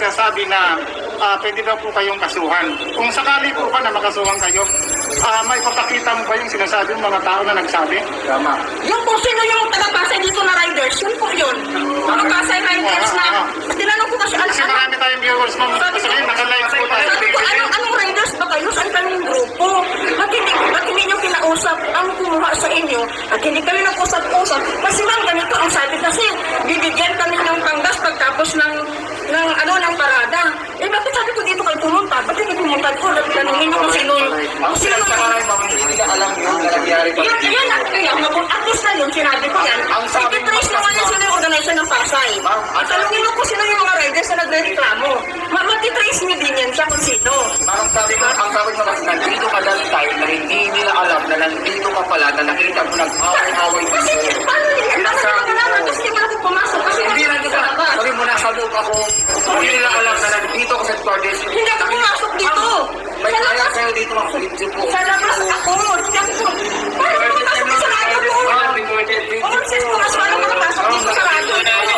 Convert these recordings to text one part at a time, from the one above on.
nagsasabi na ah, pwede daw po kayong kasuhan. Kung sakali po ba na makasuhan kayo, ah, may papakita mo ba yung sinasabi ng mga tao na nagsabi? Tama. Yung po sino yung taga-Pasay dito na riders, yun po yun. Mga Pasay riders na, tinanong ko kasi, ano, Kasi ano, marami tayong viewers ma'am. Sabi Kasi ko, naka-live po tayo. sabi ko, ano, anong riders kayo? Saan kayong grupo? Ba't hindi, ba't hindi nyo kinausap ang kumuha sa inyo? At hindi kayo nag-usap-usap? Kasi ma'am, ganito ang sabi kasi, bibigyan kami ng panggas pagtapos ng, ng, ano, ng parada. Eh, bakit sabi ko dito kayo pumunta? Ba't hindi pumunta ko? Tanungin nyo kung sino, kung sino, Hindi na alam yun na nangyari pa. yan, yan, yan, at least na yun, sinabi ko yan. Ang sabi Sige, ako. Hindi nila alam na nandito ka sa Tordes. Hindi ako pumasok dito. May Sa kaya labas, kayo dito mga video po. sa labas ako. Sabi ko, paano ka pumasok sa radyo ko? Kung sis ko, mas paano ka napasok dito sa radyo ko?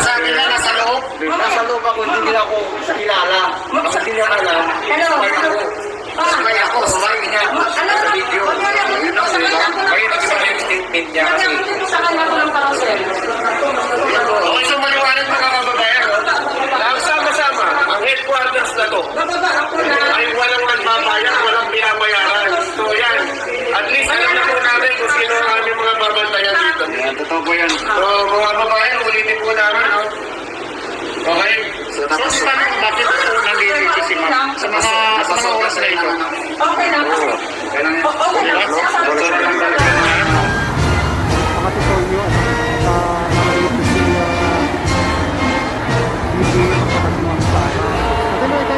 Sabi na nasa loob. Nasa loob ako, hindi nila ako kilala. Hindi nila alam. Ano? Sabay ako. Sabay niya. Sa video. Yun ang sila. Kaya nagsiba yung statement niya. Kasi sa kanya ko ng carousel. Okay, so maliwanag mga kababayan. Sama-sama, ang headquarters na to ay walang nagbabayad, walang binabayaran. So yan, at least alam na po namin kung sino ang aming mga babantayan dito. Totoo po yan. So mga babayan, ulitin po namin. Okay? So, tapos tanong, bakit po nandito si ma'am? Sa mga, sa mga oras na ito. Okay lang O- Okay na. Sasabi ko na. Makatituloy yun. At nakalito si Bibi at saka si Ma'am Sara.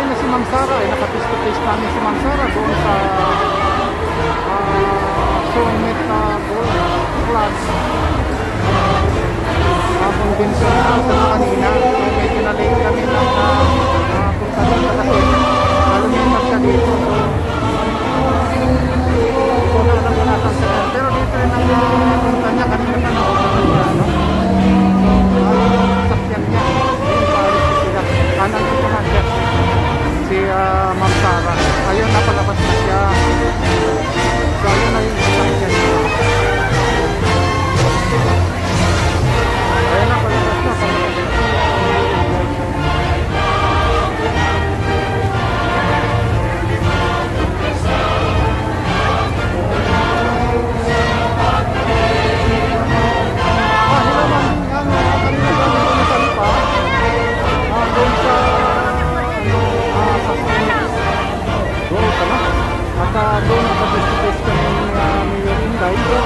Na si Ma'am Sara. Eh, nakapiece to face namin si Ma'am Sara doon sa uh, Summit uh, Gold Class. Sa sa kanina, medyo na-late kami ng uh, punta dito kasi Thank you.